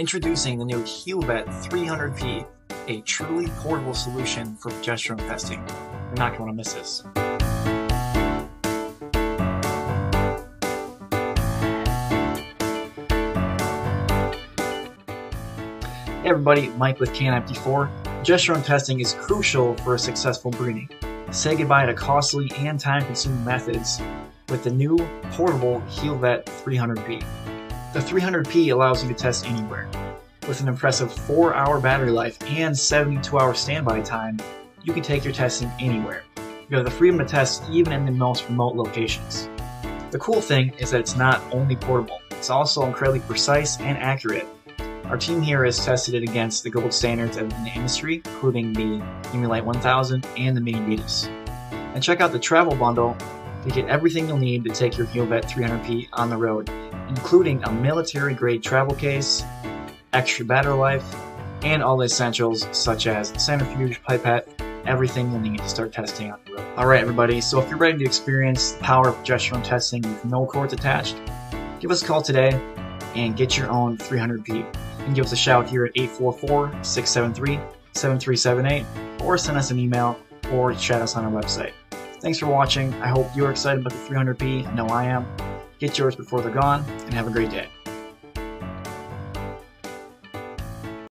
Introducing the new HealVet 300P, a truly portable solution for progesterone testing. You're not going to want to miss this. Hey everybody, Mike with Canine P4. Progesterone testing is crucial for a successful breeding. Say goodbye to costly and time-consuming methods with the new portable HealVet 300P. The 300P allows you to test anywhere. With an impressive 4 hour battery life and 72 hour standby time, you can take your testing anywhere. You have the freedom to test even in the most remote locations. The cool thing is that it's not only portable, it's also incredibly precise and accurate. Our team here has tested it against the gold standards in the industry, including the Immulite 1000 and the Mini VIDAS. And check out the travel bundle to get everything you'll need to take your HealVet 300P on the road including a military grade travel case, extra battery life, and all the essentials such as centrifuge, pipette, everything you'll need to start testing on the road. Alright everybody, so if you're ready to experience the power of progesterone testing with no cords attached, give us a call today and get your own 300P. And give us a shout here at 844-673-7378 or send us an email or chat us on our website. Thanks for watching. I hope you're excited about the 300P. I know I am. Get yours before they're gone, and have a great day.